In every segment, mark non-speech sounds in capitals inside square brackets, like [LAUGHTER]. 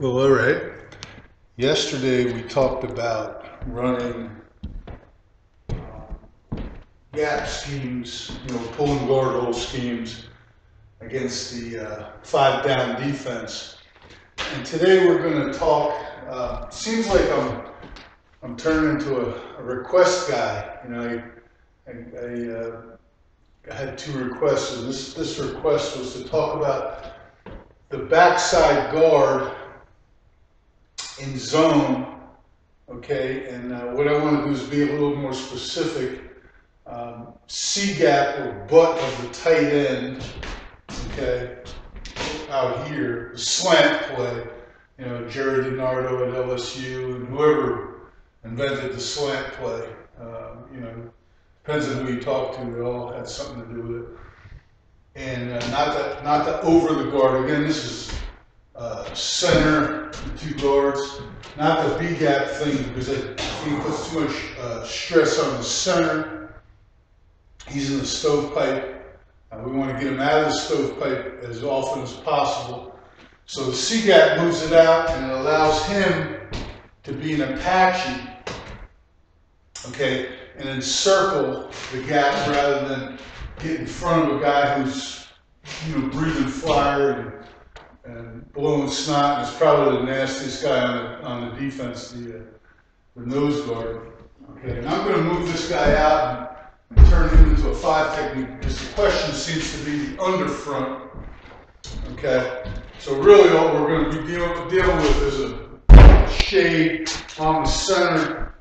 Well, all right. Yesterday we talked about running um, gap schemes, you know, pulling guard hole schemes against the uh, five down defense. And today we're going to talk. Uh, seems like I'm I'm turning into a, a request guy. You know, I, I, I, uh, I had two requests, and this this request was to talk about the backside guard in zone, okay? And uh, what I want to do is be a little more specific. Um, C gap or butt of the tight end, okay, out here, the slant play. You know, Gerry DiNardo at LSU and whoever invented the slant play. Um, you know, depends on who you talk to. They all had something to do with it. And uh, not that, not the over the guard. Again, this is uh, center, two guards, not the B gap thing because it puts too much uh, stress on the center. He's in the stovepipe. Uh, we want to get him out of the stovepipe as often as possible. So the C gap moves it out and it allows him to be an Apache, okay, and encircle the gap rather than get in front of a guy who's, you know, breathing fire and and blowing snot is probably the nastiest guy on the, on the defense, the, uh, the nose guard. Okay, and I'm going to move this guy out and, turn him into a five technique because the question seems to be the under front. Okay, so really what we're going to be dealing, dealing with is a shade on the center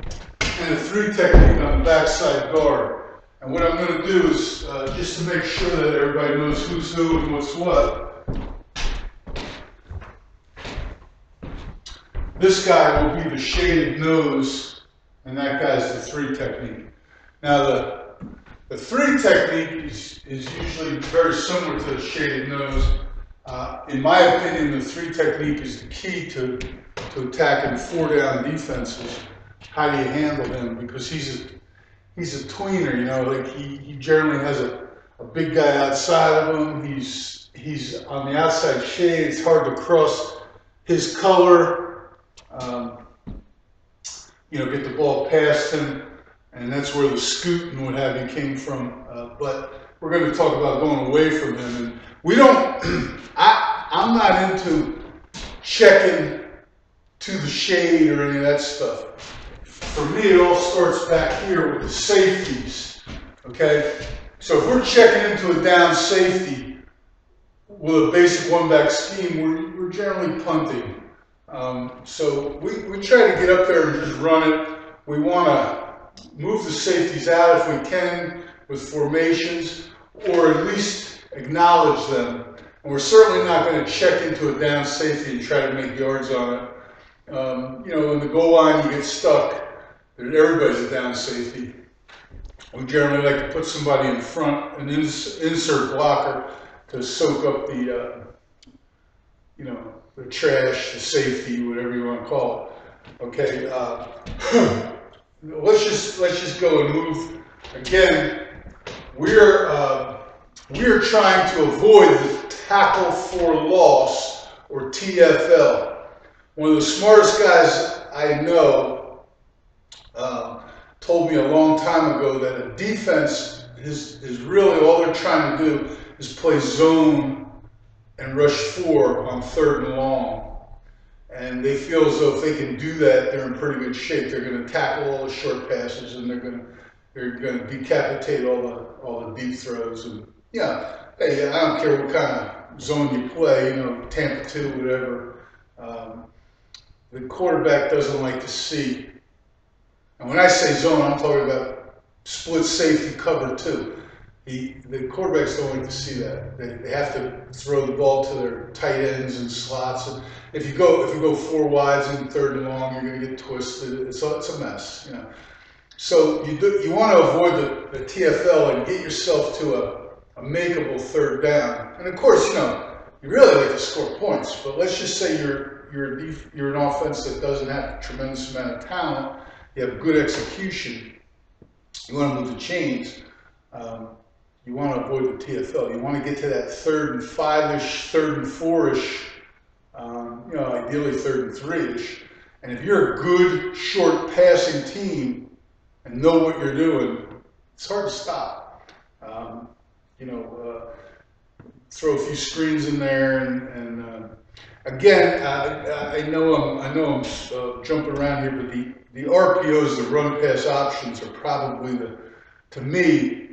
and a three technique on the backside guard. And what I'm going to do is, uh, just to make sure that everybody knows who's who and what's what, This guy will be the shaded nose, and that guy's the three technique. Now the, the three technique is, is usually very similar to the shaded nose. Uh, in my opinion, the three technique is the key to, to attacking four down defenses. How do you handle him? Because he's a, he's a tweener, you know, like he, he generally has a, a big guy outside of him. He's, he's on the outside shade. It's hard to cross his color um, you know, get the ball past him, and that's where the scoot and what have you came from. Uh, but we're going to talk about going away from him, and we don't. [CLEARS THROAT] I I'm not into checking to the shade or any of that stuff. For me, it all starts back here with the safeties. Okay, so if we're checking into a down safety with a basic one back scheme, we're, we're generally punting. Um, so we, we try to get up there and just run it. We want to move the safeties out if we can with formations or at least acknowledge them. And we're certainly not going to check into a down safety and try to make yards on it. Um, you know, in the goal line, you get stuck. Everybody's a down safety. We generally like to put somebody in front, an ins insert blocker to soak up the, uh, you know, the trash, the safety, whatever you want to call it. Okay, uh, [CLEARS THROAT] let's just let's just go and move. Again, we're uh, we're trying to avoid the tackle for loss or TFL. One of the smartest guys I know uh, told me a long time ago that a defense is is really all they're trying to do is play zone and rush four on third and long. And they feel as though if they can do that, they're in pretty good shape. They're going to tackle all the short passes and they're going to they're going to decapitate all the all the deep throws. And yeah, hey, I don't care what kind of zone you play, you know, Tampa two, whatever. Um, the quarterback doesn't like to see. And when I say zone, I'm talking about split safety cover two the, the quarterbacks don't like to see that. They, they have to throw the ball to their tight ends and slots. And if you go if you go four wides and third and long, you're going to get twisted. It's a, it's a mess, you know. So you do you want to avoid the, the TFL and get yourself to a, a makeable third down. And of course, you know you really like to score points, but let's just say you're you're you're an offense that doesn't have a tremendous amount of talent. You have good execution. You want to move the chains. Um, you want to avoid the TFL. You want to get to that third and five-ish, third and four-ish um, you know, ideally third and three-ish. And if you're a good short passing team and know what you're doing, it's hard to stop. Um, you know, uh, throw a few screens in there, and, and uh, again, I, I know I'm I know I'm uh, jumping around here, but the the RPOs, the run pass options, are probably the to me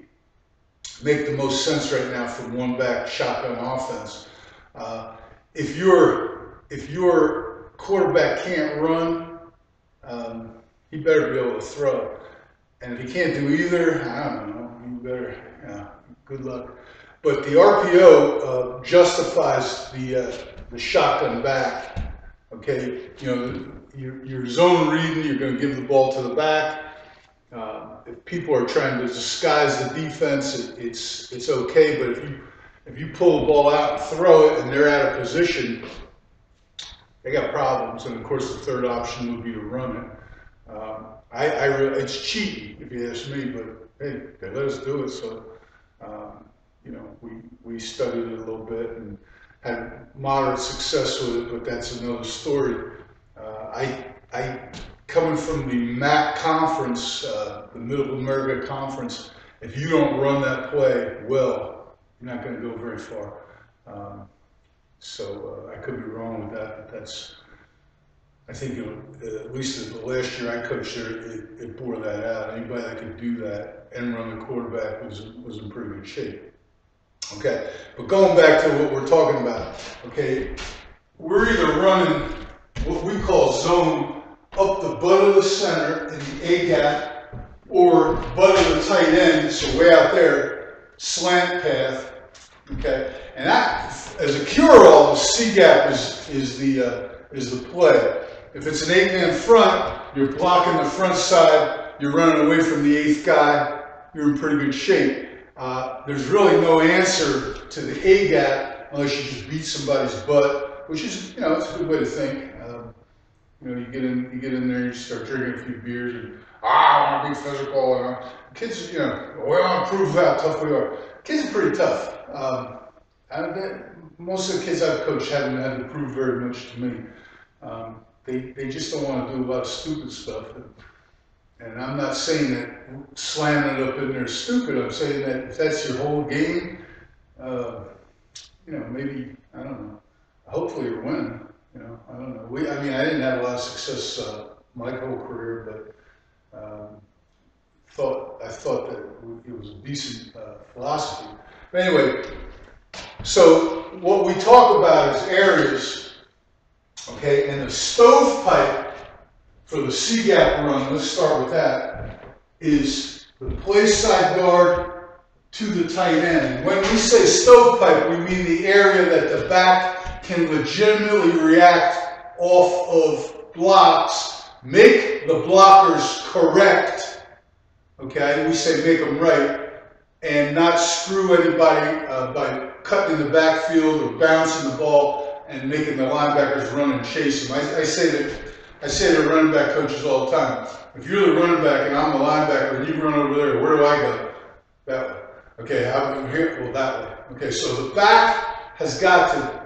make the most sense right now for one back shotgun offense. Uh, if your if your quarterback can't run, um, he better be able to throw. And if he can't do either, I don't know. You better, yeah, good luck. But the RPO uh, justifies the uh, the shotgun back. Okay, you know your, your zone reading, you're going to give the ball to the back. Uh, if people are trying to disguise the defense, it, it's it's okay. But if you if you pull the ball out and throw it, and they're out of position, they got problems. And of course, the third option would be to run it. Um, I, I it's cheating if you ask me, but hey, they let us do it. So um, you know, we we studied it a little bit and had moderate success with it, but that's another story. Uh, I I coming from the MAC conference, uh, the Middle America conference, if you don't run that play well, you're not going to go very far. Um, so uh, I could be wrong with that, but that's, I think, know, at least the last year I coached there, it, it bore that out. Anybody that could do that and run the quarterback was, was in pretty good shape. Okay, but going back to what we're talking about, okay, we're either running what we call zone up the butt of the center in the A gap or butt of the tight end, so way out there, slant path. Okay, and that as a cure-all, the C gap is is the uh, is the play. If it's an eight-man front, you're blocking the front side. You're running away from the eighth guy. You're in pretty good shape. Uh, there's really no answer to the A gap unless you just beat somebody's butt, which is you know it's a good way to think. You know, you get in, you get in there, you start drinking a few beers, and ah, I want to be physical. And uh, kids, you know, we want to prove how tough we are. Kids are pretty tough. Um, most of the kids I've coached haven't had to prove very much to me. Um, they, they just don't want to do a lot of stupid stuff. And, and I'm not saying that slamming it up in there is stupid. I'm saying that if that's your whole game, uh, you know, maybe, I don't know, hopefully you're winning. You know, I don't know. We, I mean, I didn't have a lot of success uh, my whole career, but um, thought I thought that it was a decent uh, philosophy. But anyway, so what we talk about is areas, okay, and the stovepipe for the C gap run. Let's start with that. Is the play side guard to the tight end. When we say stovepipe, we mean the area that the back can legitimately react off of blocks, make the blockers correct, okay, we say make them right, and not screw anybody uh, by cutting in the backfield or bouncing the ball and making the linebackers run and chase them. I, I say that I say to running back coaches all the time, if you're the running back and I'm the linebacker and you run over there, where do I go? That way. Okay, I'm here, well, that way. Okay, so the back has got to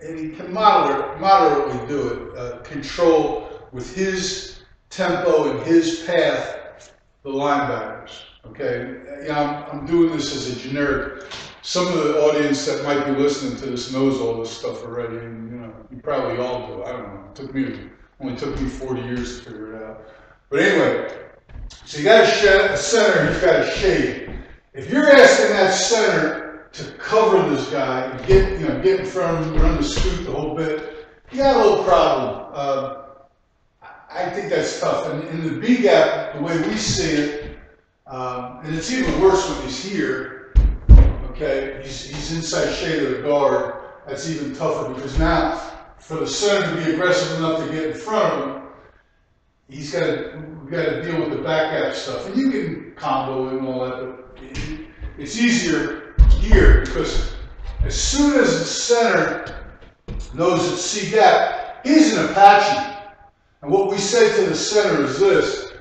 and he can moderate, moderately do it, uh, control with his tempo and his path the linebackers. Okay, you know, I'm, I'm doing this as a generic. Some of the audience that might be listening to this knows all this stuff already, and you know, you probably all do. I don't know. It took me only took me 40 years to figure it out. But anyway, so you got a, a center, you've got a shade. If you're asking that center to cover this guy get, you know, get in front of him, run the scoop the whole bit, you got a little problem. Uh, I think that's tough. And in the B gap, the way we see it, um, and it's even worse when he's here, okay, he's, he's inside shade of the guard. That's even tougher because now for the center to be aggressive enough to get in front of him, he's got to, got to deal with the back gap stuff. And you can combo and all that, but it's easier here because as soon as the center knows it's C gap, he's an Apache. And what we say to the center is this,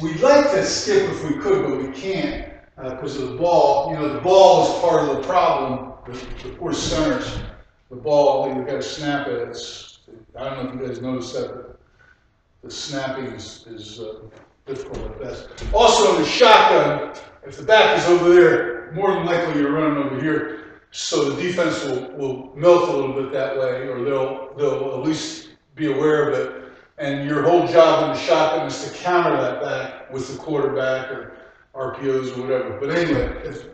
we, we'd like to skip if we could, but we can't because uh, of the ball. You know, the ball is part of the problem, the, poor centers. the ball, you gotta snap it, it's, I don't know if you guys noticed that, the snapping is, is uh, difficult at best. Also, in the shotgun, if the back is over there, more than likely you're running over here, so the defense will, will melt a little bit that way, or they'll, they'll at least be aware of it. And your whole job in the shotgun is to counter that back with the quarterback or RPOs or whatever. But anyway, let's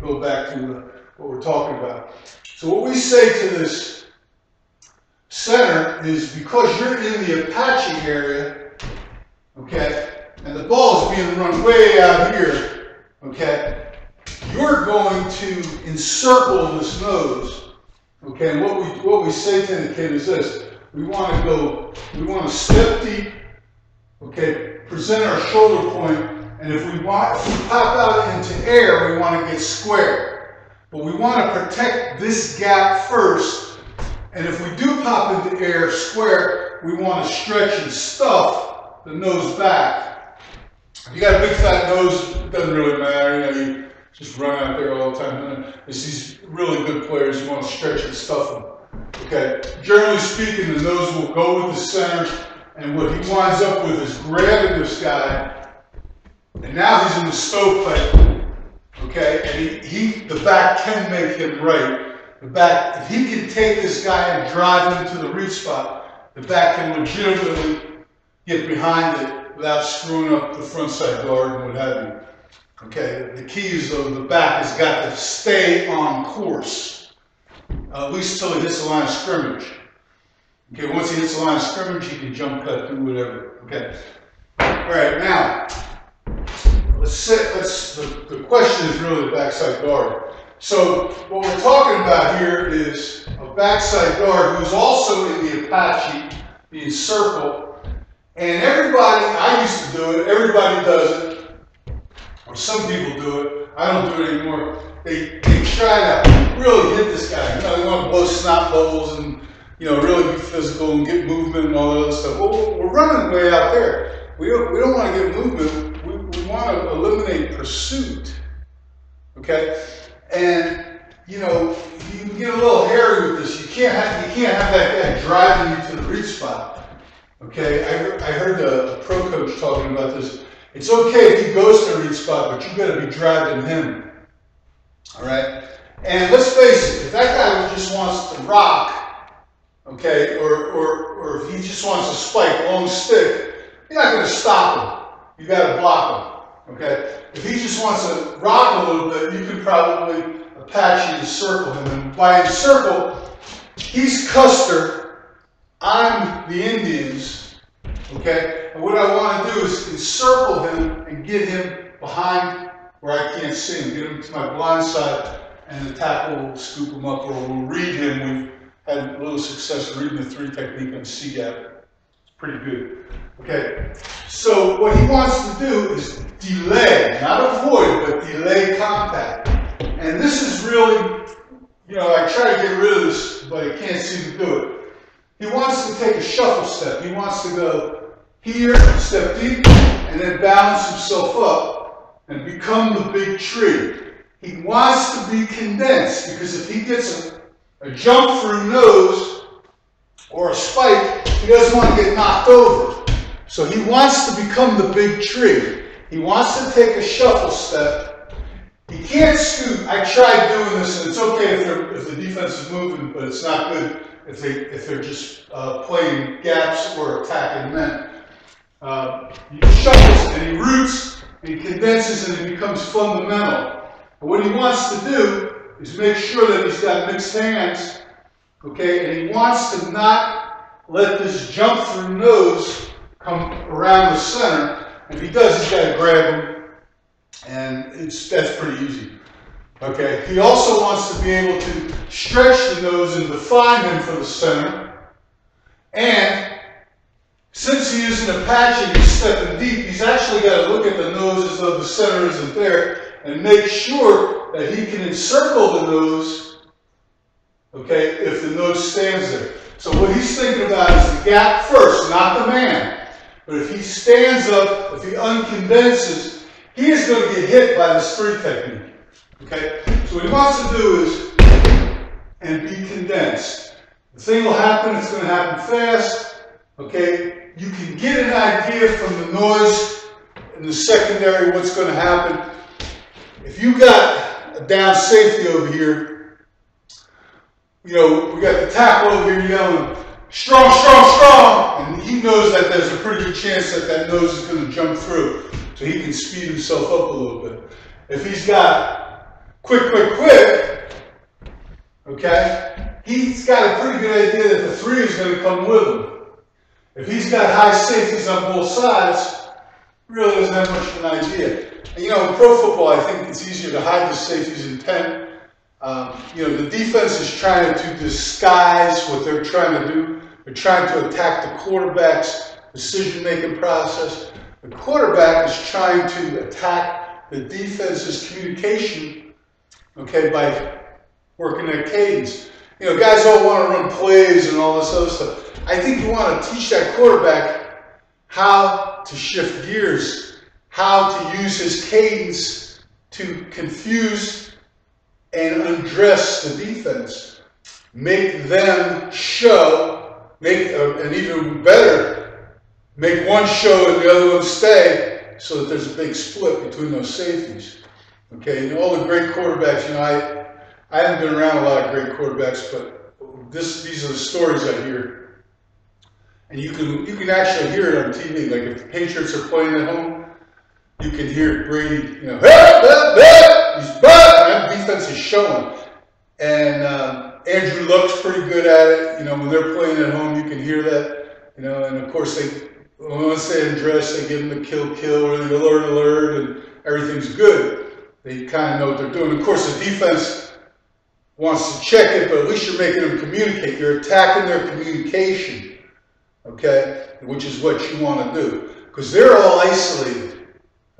go back to what we're talking about. So what we say to this center is because you're in the Apache area, okay, and the ball is being run way out here, okay, you're going to encircle this nose, okay, what we, what we say to the kid is this, we want to go, we want to step deep, okay, present our shoulder point, and if we want, we pop out into air, we want to get square. But we want to protect this gap first, and if we do pop into air square, we want to stretch and stuff the nose back. If you got a big fat nose, it doesn't really matter, you know, you just run out there all the time. It's these really good players, you want to stretch and stuff them. Okay, generally speaking, the nose will go with the center, and what he winds up with is grabbing this guy, and now he's in the stovepipe. Okay, and he, he the back can make him right. The back, if he can take this guy and drive him to the reach spot, the back can legitimately get behind it without screwing up the front side guard and what have you. Okay, the keys of the back has got to stay on course uh, at least until he hits the line of scrimmage. Okay, once he hits the line of scrimmage, he can jump cut, do whatever. Okay. All right, now, let's sit, let's, the, the question is really the backside guard. So what we're talking about here is a backside guard who's also in the Apache, the circle. And everybody, I used to do it, everybody does it, or some people do it. I don't do it anymore they, they try to really hit this guy. You know, they want to blow snot bubbles and, you know, really be physical and get movement and all that other stuff. Well, we're running way out there. We don't, we don't want to get movement. We, we want to eliminate pursuit. Okay? And, you know, you can get a little hairy with this. You can't have, you can't have that guy driving you to the reach spot. Okay? I heard, I heard a pro coach talking about this. It's okay if he goes to the reach spot, but you got to be driving him. All right? And let's face it, if that guy just wants to rock, okay, or, or, or if he just wants to spike long stick, you're not going to stop him. You got to block him, okay? If he just wants to rock a little bit, you could probably Apache circle him. And by encircle, he's Custer, I'm the Indians, okay? And what I want to do is encircle him and get him behind where I can't see him, get him to my blind side, and the tackle will scoop him up, or we'll read him. We've had a little success reading the three technique on C gap. It's pretty good. Okay, so what he wants to do is delay, not avoid, but delay contact. And this is really, you know, I try to get rid of this, but I can't seem to do it. He wants to take a shuffle step. He wants to go here, step deep, and then balance himself up and become the big tree. He wants to be condensed because if he gets a, a jump through nose or a spike, he doesn't want to get knocked over. So he wants to become the big tree. He wants to take a shuffle step. He can't scoot. I tried doing this, and it's okay if, if the defense is moving, but it's not good if they if they're just uh, playing gaps or attacking men. Uh, he shuffles and he roots he condenses and it becomes fundamental. But what he wants to do is make sure that he's got mixed hands, okay, and he wants to not let this jump through nose come around the center. If he does, he's got to grab him, and it's that's pretty easy. Okay, he also wants to be able to stretch the nose and define him for the center, and since he is an Apache and he's stepping deep, he's actually got to look at the nose as though the center isn't there and make sure that he can encircle the nose, okay, if the nose stands there. So what he's thinking about is the gap first, not the man. But if he stands up, if he uncondenses, he is going to get hit by this three technique. Okay? So what he wants to do is and be condensed. The thing will happen, it's going to happen fast, okay? You can get an idea from the noise in the secondary what's going to happen. If you got a down safety over here, you know, we got the tackle over here yelling, strong, strong, strong, and he knows that there's a pretty good chance that that nose is going to jump through, so he can speed himself up a little bit. If he's got quick, quick, quick, okay, he's got a pretty good idea that the three is going to come with him. If he's got high safeties on both sides, really doesn't have much of an idea. And, you know, in pro football, I think it's easier to hide the safeties in 10. Um, you know, the defense is trying to disguise what they're trying to do. They're trying to attack the quarterback's decision-making process. The quarterback is trying to attack the defense's communication, okay, by working their cadence. You know, guys all want to run plays and all this other stuff. I think you want to teach that quarterback how to shift gears, how to use his cadence to confuse and undress the defense. Make them show, make, uh, and even better, make one show and the other one stay so that there's a big split between those safeties. Okay, and all the great quarterbacks, you know, I, I haven't been around a lot of great quarterbacks, but this, these are the stories I hear and you can you can actually hear it on TV. Like if the Patriots are playing at home, you can hear Brady, you know, hey, hey, hey, he's back. That defense is showing. And um, Andrew Luck's pretty good at it. You know, when they're playing at home, you can hear that. You know, and of course they once they undress, they give them the kill kill or the alert alert, and everything's good. They kind of know what they're doing. Of course, the defense wants to check it, but at least you're making them communicate. You're attacking their communication okay, which is what you want to do, because they're all isolated,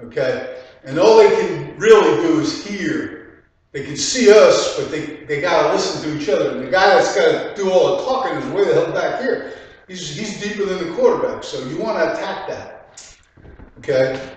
okay, and all they can really do is hear. They can see us, but they, they got to listen to each other. And the guy that's got to do all the talking is way the hell back here. He's, he's deeper than the quarterback, so you want to attack that, okay?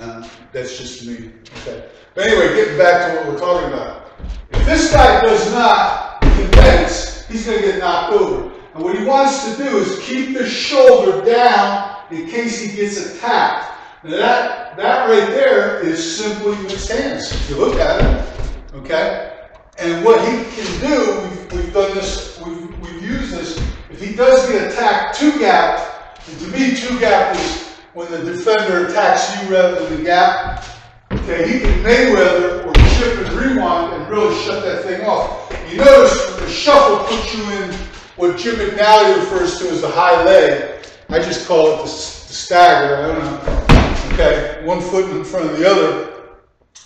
Uh, that's just me, okay? But anyway, getting back to what we're talking about. If this guy does not convince, he's going to get knocked over. And what he wants to do is keep the shoulder down in case he gets attacked. Now that, that right there is simply stance, if you look at it, okay? And what he can do, we've, we've done this, we've, we've used this, if he does get attacked two gap, and to me two gap is when the defender attacks you rather than the gap, okay, he can Mayweather or chip and rewind and really shut that thing off. You notice the shuffle puts you in what Jim McNally refers to as the high leg. I just call it the, the stagger. I don't know. Okay, one foot in front of the other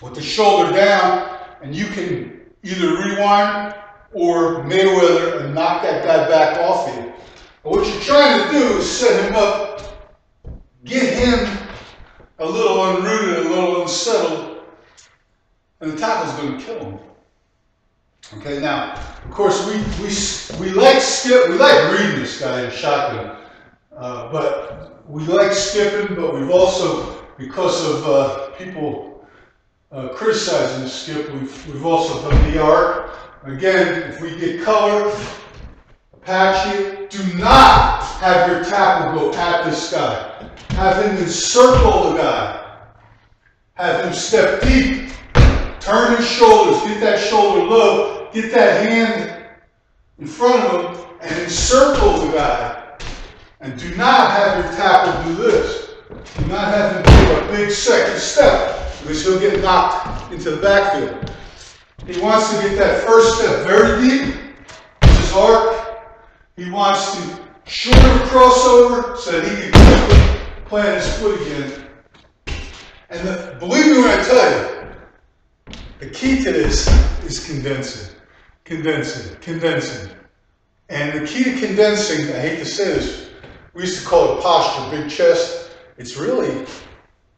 with the shoulder down, and you can either rewind or Mayweather and knock that guy back off you. But what you're trying to do is set him up, get him a little unrooted, a little unsettled, and the tackle's going to kill him. Okay, now, of course, we, we, we like skip, we like reading this guy in shotgun, uh, but we like skipping, but we've also, because of uh, people uh, criticizing the skip, we've, we've also done the arc. Again, if we get color, Apache, do not have your tackle go at this guy. Have him encircle the guy. Have him step deep. Turn his shoulders. Get that shoulder low get that hand in front of him and encircle the guy. And do not have your tackle do this. Do not have him take a big second step because he'll get knocked into the backfield. He wants to get that first step very deep, his arc. He wants to shorter crossover so that he can quickly plant his foot again. And the, believe me when I tell you, the key to this is condensing condensing, condensing. And the key to condensing, I hate to say this, we used to call it posture, big chest. It's really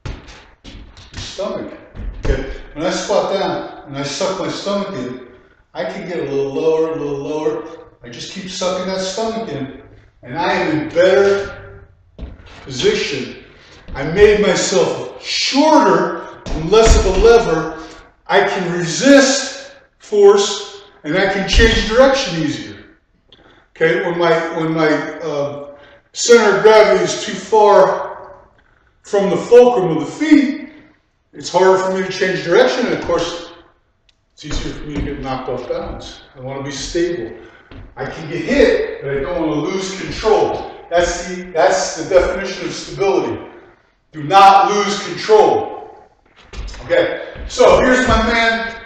your stomach. Okay. When I squat down and I suck my stomach in, I can get a little lower, a little lower. I just keep sucking that stomach in. And I am in better position. I made myself shorter and less of a lever. I can resist force and I can change direction easier. Okay, when my when my uh, center of gravity is too far from the fulcrum of the feet, it's harder for me to change direction, and of course, it's easier for me to get knocked off balance. I want to be stable. I can get hit, but I don't want to lose control. That's the that's the definition of stability. Do not lose control. Okay, so here's my man.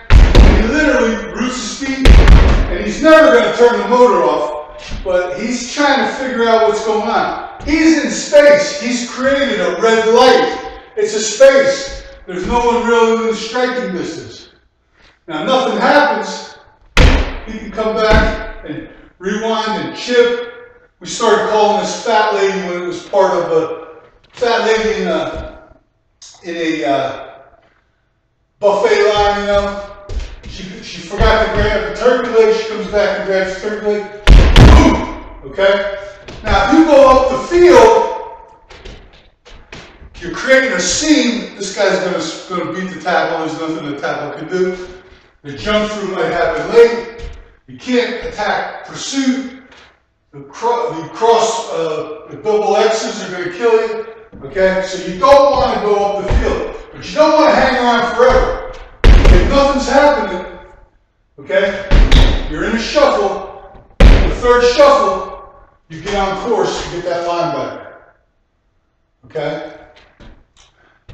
He literally roots his feet, and he's never going to turn the motor off but he's trying to figure out what's going on. He's in space. He's created a red light. It's a space. There's no one really within striking distance. Now, nothing happens. He can come back and rewind and chip. We started calling this fat lady when it was part of a fat lady in a, in a uh, buffet line, you know. She, she forgot to grab the turkey leg. She comes back and grabs the turkey leg. Boom! Okay? Now, if you go up the field, you're creating a seam. This guy's going to beat the tackle. There's nothing the tackle can do. The jump through might happen late. You can't attack pursuit. The, cro the cross, uh, the double X's are going to kill you. Okay? So you don't want to go up the field. But you don't want to hang around forever. If nothing's happening, okay, you're in a shuffle. The third shuffle, you get on course to get that line linebacker. Okay?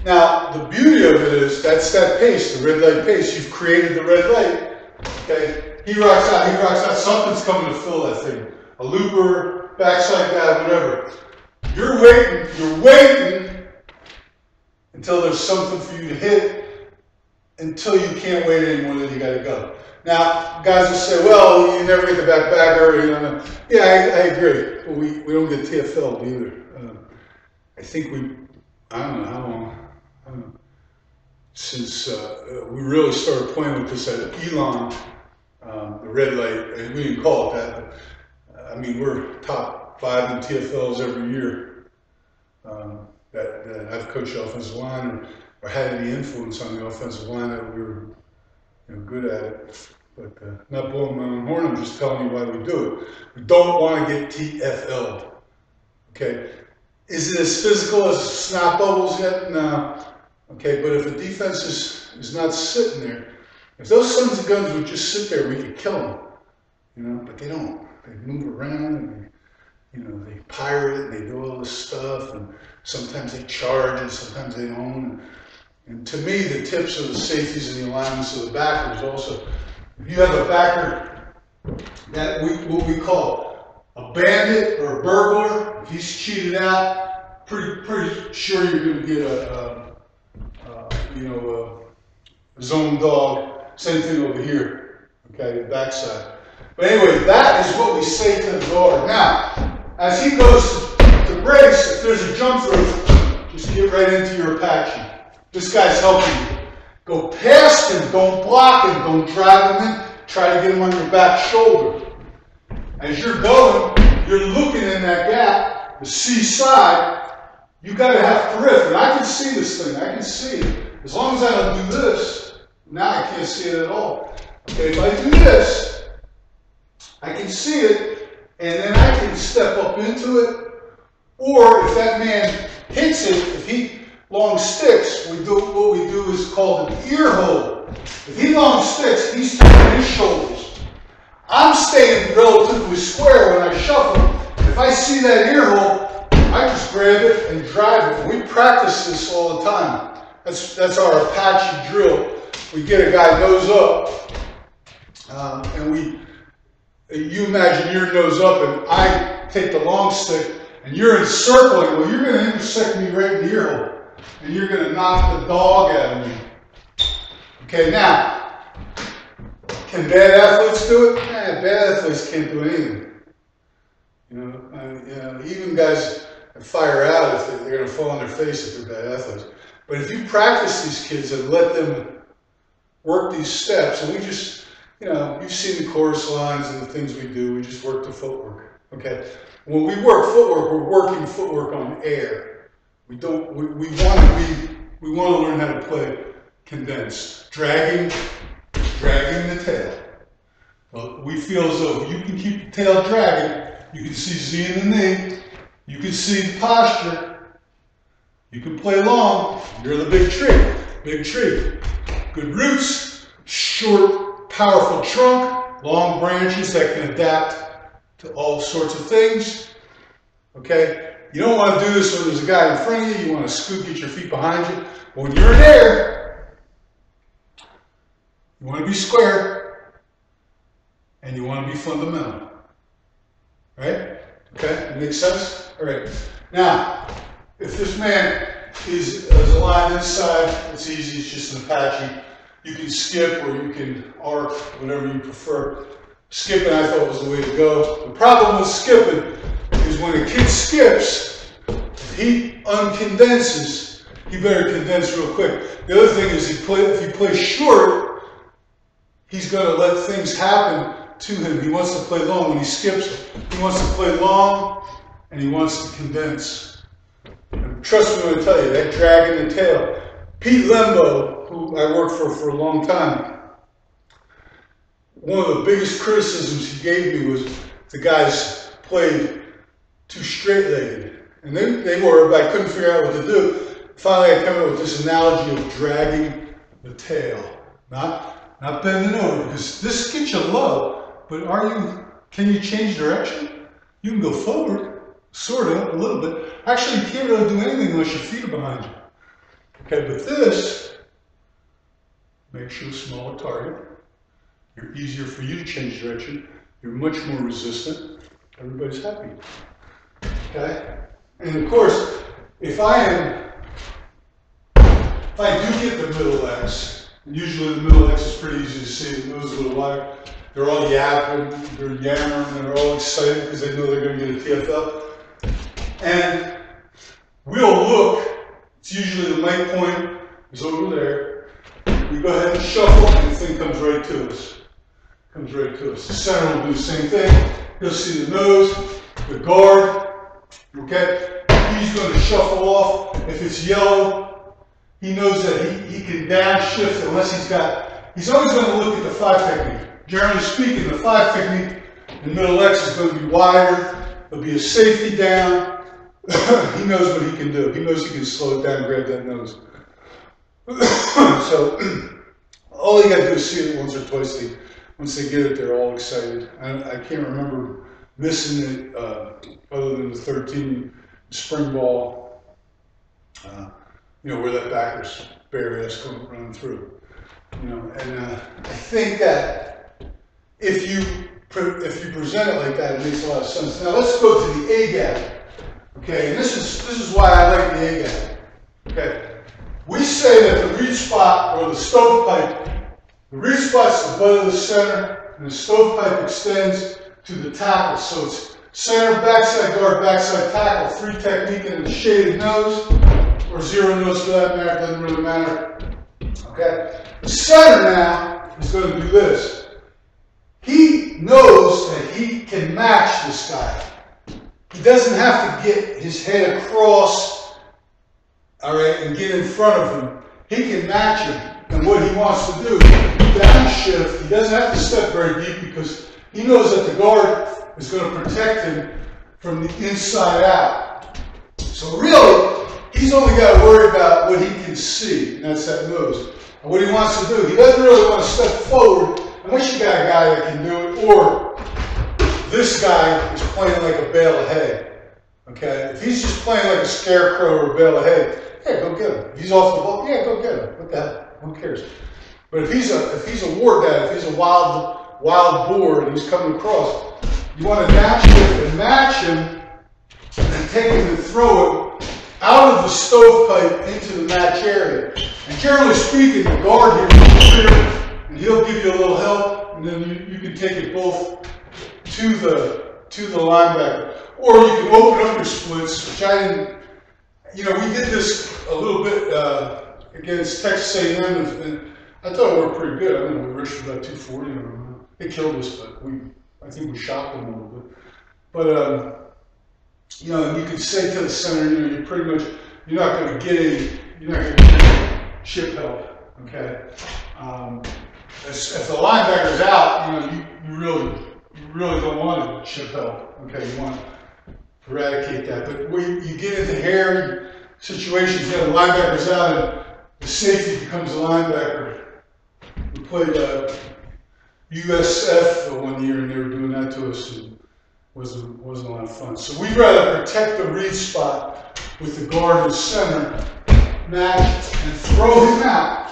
Now, the beauty of it is that's that pace, the red light pace. You've created the red light. Okay? He rocks out, he rocks out. Something's coming to fill that thing. A looper, backside guy, whatever. You're waiting, you're waiting until there's something for you to hit until you can't wait anymore, then you gotta go. Now, guys will say, well, you never get the back bagger. You know. Yeah, I, I agree. Well, we, we don't get TFL either. Uh, I think we, I don't know how long, I don't know, since uh, we really started playing with this at Elon, um, the red light, and we didn't call it that, but uh, I mean, we're top five in TFLs every year. Um, that, that I've coached offensive line or, or had any influence on the offensive line that we were you know, good at it. But uh, not blowing my own horn, I'm just telling you why we do it. We don't want to get TFL'd. Okay? Is it as physical as snap bubbles yet? No. Okay, but if a defense is, is not sitting there, if those sons of guns would just sit there, we could kill them. You know, but they don't. They move around and they, you know, they pirate and they do all this stuff and sometimes they charge and sometimes they don't. And to me, the tips of the safeties and the alignments of the backers also. If you have a backer that we what we call a bandit or a burglar, if he's cheated out, pretty pretty sure you're going to get a, a, a you know a, zone dog. Same thing over here. Okay, the backside. But anyway, that is what we say to the guard. Now, as he goes to brace, if there's a jump through, just get right into your Apache. This guy's helping you. Go past him. Don't block him. Don't drive him in. Try to get him on your back shoulder. As you're going, you're looking in that gap, the C side. You got to have periphery. I can see this thing. I can see it. As long as I don't do this, now I can't see it at all. Okay, if I do this, I can see it, and then I can step up into it. Or if that man hits it, if he long sticks, we do what we do is called an ear hold. If he long sticks, he's turning his shoulders. I'm staying relatively square when I shuffle. If I see that ear hole, I just grab it and drive it. We practice this all the time. That's that's our Apache drill. We get a guy nose up, um, and we you imagine your nose up, and I take the long stick, and you're encircling. Well, you're going to intersect me right in the ear hole and you're going to knock the dog out of me. Okay, now, can bad athletes do it? Eh, bad athletes can't do anything. You know, you know even guys fire out if they're, they're going to fall on their face if they're bad athletes. But if you practice these kids and let them work these steps, and we just, you know, you've seen the chorus lines and the things we do, we just work the footwork. Okay? When we work footwork, we're working footwork on air. We don't, we, we want to be, we want to learn how to play condensed. Dragging, dragging the tail. Well, we feel as though you can keep the tail dragging, you can see Z in the knee, you can see the posture, you can play long, you're the big tree, big tree. Good roots, short, powerful trunk, long branches that can adapt to all sorts of things. Okay? You don't want to do this when there's a guy in front of you. You want to scoot, get your feet behind you. But when you're air, you want to be square and you want to be fundamental. Right? Okay? Makes sense? All right. Now, if this man is, is inside, it's easy, it's just an Apache. You can skip or you can arc, whatever you prefer. Skipping I thought was the way to go. The problem with skipping when a kid skips, he uncondenses, he better condense real quick. The other thing is he play, if he plays short, he's going to let things happen to him. He wants to play long. When he skips, he wants to play long and he wants to condense. And trust me when I tell you, that drag in the tail. Pete Lembo, who I worked for for a long time, one of the biggest criticisms he gave me was the guys played too straight-legged. And they, they were, but I couldn't figure out what to do. Finally, I came up with this analogy of dragging the tail. Not, not bending over, because this gets you low, but are you, can you change direction? You can go forward, sort of, a little bit. Actually, you can't really do anything unless your feet are behind you. Okay, but this makes you a smaller target. You're easier for you to change direction. You're much more resistant. Everybody's happy. Okay? And of course, if I am, if I do get the middle X, usually the middle X is pretty easy to see, the nose a little wider, they're all yapping, they're yammering, they're all excited because they know they're going to get a TFL. And we'll look, it's usually the mic point is over there. We go ahead and shuffle and the thing comes right to us comes right to us. The center will do the same thing. You'll see the nose, the guard, okay? He's going to shuffle off. If it's yellow, he knows that he, he can downshift unless he's got, he's always going to look at the five technique. Generally speaking, the five technique in middle X is going to be wider. There'll be a safety down. [COUGHS] he knows what he can do. He knows he can slow it down, grab that nose. [COUGHS] so [COUGHS] all you got to do is see it once or twice once they get it, they're all excited. I, I can't remember missing it uh, other than the 13 spring ball, uh, you know, where that backers bare ass going running through. You know, and uh, I think that if you if you present it like that, it makes a lot of sense. Now let's go to the A gap. Okay, and this is this is why I like the A gap. Okay, we say that the reach spot or the stovepipe the reach spot's the butt of the center, and the stovepipe extends to the tackle. So it's center, backside guard, backside tackle, three technique and a shaded nose, or zero nose for that matter, doesn't really matter. Okay? The center now is going to do this. He knows that he can match this guy. He doesn't have to get his head across, all right, and get in front of him. He can match him. And what he wants to do, downshift, he doesn't have to step very deep because he knows that the guard is going to protect him from the inside out. So really, he's only got to worry about what he can see, and that's that nose. And what he wants to do, he doesn't really want to step forward unless you got a guy that can do it, or this guy is playing like a bale of hay. Okay? If he's just playing like a scarecrow or a bale of hay, yeah, go get him. If he's off the ball, yeah, go get him. What the hell? Who cares? But if he's a if he's a war dad, if he's a wild wild boar and he's coming across, you want to match him and match him and take him and throw it out of the stovepipe into the match area. And generally speaking, the guard here clear, and he'll give you a little help, and then you, you can take it both to the to the linebacker. Or you can open up your splits, which I didn't, you know, we did this a little bit uh, against Texas A&M, and I thought it worked pretty good. I mean, we rushed about 240. They killed us, but we, I think we shocked them a little bit. But, um, you know, you could say to the center, you know, you're pretty much, you're not going to get any, you're not going to get any chip help, okay? Um, if if the linebacker's out, you know, you, you really, you really don't want to chip help. Okay, you want to eradicate that. But when you get into hair situations, you know, the linebacker's out and the safety becomes a linebacker. We played uh, USF one year and they were doing that to us. And wasn't, wasn't a lot of fun. So we'd rather protect the read spot with the guard and center, match, and throw him out.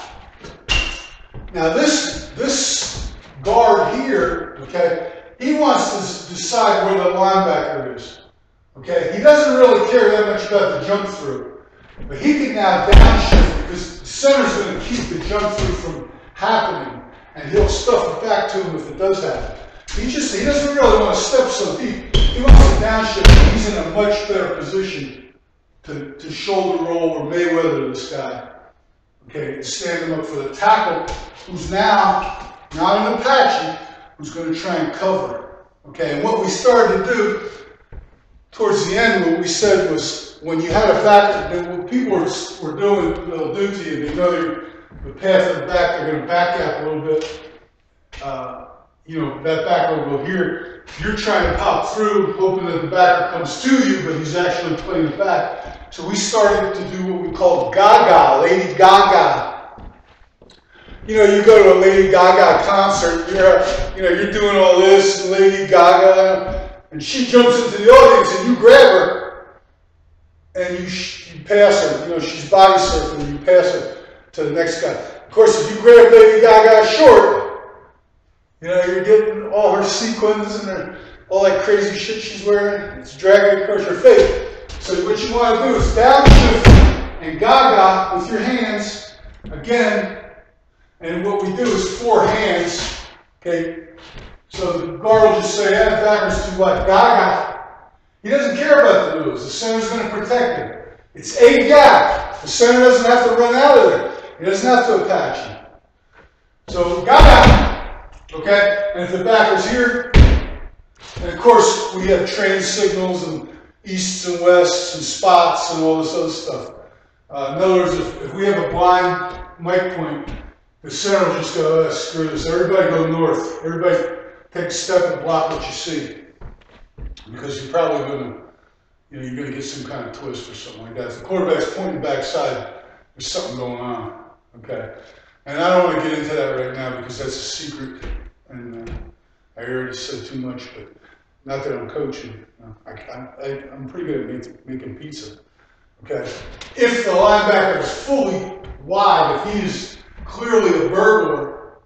Now this, this guard here, okay, he wants to decide where the linebacker is. Okay, he doesn't really care that much about the jump through, but he can now downshift because the center's going to keep the jump through from happening, and he'll stuff it back to him if it does happen. He just he doesn't really want to step so deep. He wants to downshift. He's in a much better position to, to shoulder roll or Mayweather this guy. Okay, stand him up for the tackle, who's now not an Apache, who's going to try and cover. Okay, and what we started to do towards the end, what we said was when you had a back, what people were, were doing, they'll do to you, they know of the back, they're going to back up a little bit. Uh, you know, that backer will go here. You're trying to pop through, hoping that the backer comes to you, but he's actually playing it back. So we started to do what we call Gaga, Lady Gaga. You know, you go to a Lady Gaga concert, you're, you know, you're doing all this, Lady Gaga, and she jumps into the audience and you grab her and you, you pass her. You know, she's body surfing you pass her to the next guy. Of course, if you grab Lady Gaga short, you know, you're getting all her sequins and her, all that crazy shit she's wearing. It's dragging across your face. So what you want to do is downshift and gaga with your hands again. And what we do is four hands. Okay. So the guard will just say, "Add backwards to what? Gaga." He doesn't care about the moves. The center's going to protect him. It's a gap. The center doesn't have to run out of there. He doesn't have to attach you. So gaga. Okay? And if the backer's here, and of course we have train signals and easts and wests and spots and all this other stuff. Uh, in other words, if, if, we have a blind mic point, the center will just go, oh, screw this. Everybody go north. Everybody take a step and block what you see. Because you're probably going to, you know, you're going to get some kind of twist or something like that. If the quarterback's pointing backside, there's something going on. Okay? And I don't want to get into that right now because that's a secret and uh, I already said too much, but not that I'm coaching. I, I'm pretty good at making pizza. Okay. If the linebacker is fully wide, if he's clearly a burglar,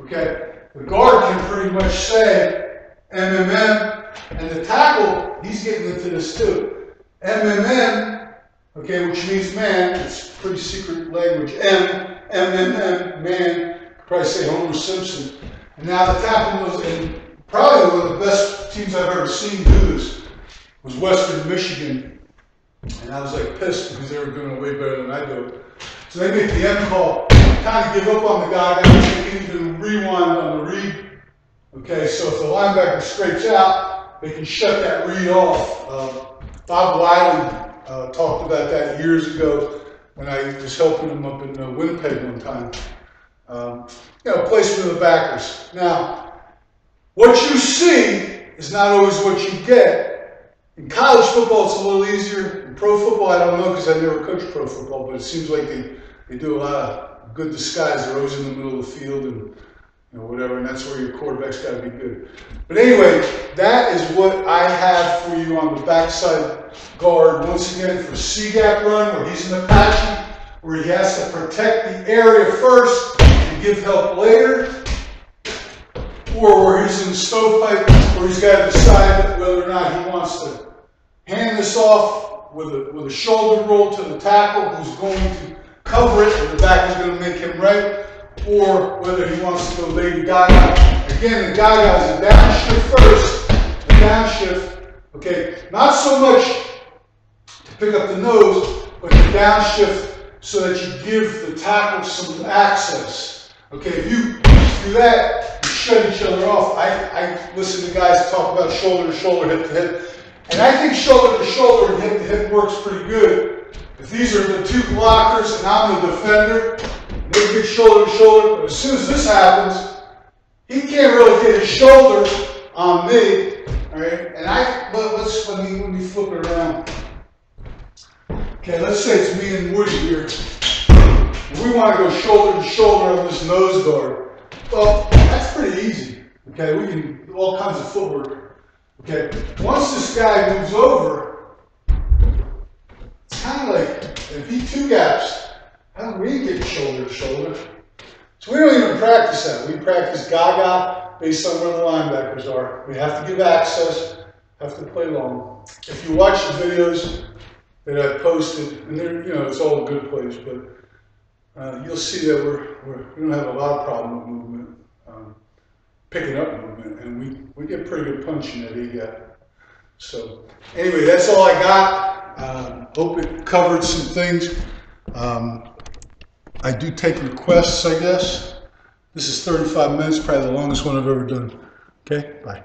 okay, the guard can pretty much say MMM, and the tackle, he's getting into this too. MMM, okay, which means man, it's pretty secret language. M, M, M, M, man, probably say Homer Simpson. And now the tackle was in probably one of the best teams I've ever seen do this was Western Michigan. And I was like pissed because they were doing it way better than I do. So they make the end call, kind of give up on the guy, they can even rewind on the read. Okay, so if the linebacker scrapes out, they can shut that read off. Uh, Bob Wylie uh, talked about that years ago when I was helping him up in uh, Winnipeg one time. Um, you know, placement of the backers. Now, what you see is not always what you get. In college football, it's a little easier. In pro football, I don't know because I never coached pro football, but it seems like they, they do a lot of good disguise. They're always in the middle of the field and you know, whatever, and that's where your quarterback's got to be good. But anyway, that is what I have for you on the backside guard. Once again, for C-gap run, where he's in the Apache, where he has to protect the area first, and give help later, or where he's in stovepipe, where he's got to decide whether or not he wants to hand this off with a, with a shoulder roll to the tackle who's going to cover it, and the back is going to make him right, or whether he wants to go Lady Gaga. Again, the Gaga is a downshift first, a downshift, okay, not so much pick up the nose, but you downshift so that you give the tackle some access. Okay, if you do that, you shut each other off. I, I listen to guys talk about shoulder to shoulder, hip to hip. And I think shoulder to shoulder and hip to hip works pretty good. If these are the two blockers and I'm the defender, He'll get shoulder to shoulder, but as soon as this happens, he can't really get his shoulder on me, all right? And I, but let's, let me, let me flip it around. Okay, let's say it's me and Woody here. We want to go shoulder to shoulder on this nose guard. Well, that's pretty easy. Okay, we can do all kinds of footwork. Okay, once this guy moves over, it's kind of like if he two gaps, how do we get shoulder to shoulder? So we don't even practice that. We practice gaga based on where the linebackers are. We have to give access, have to play long. If you watch the videos that I posted, and they're, you know, it's all a good place, but uh, you'll see that we're, we're, we don't have a lot of problem with movement, um, picking up movement, and we, we get pretty good punching at E gap. So anyway, that's all I got. Um, hope it covered some things. Um, I do take requests, I guess. This is 35 minutes, probably the longest one I've ever done. Okay, bye.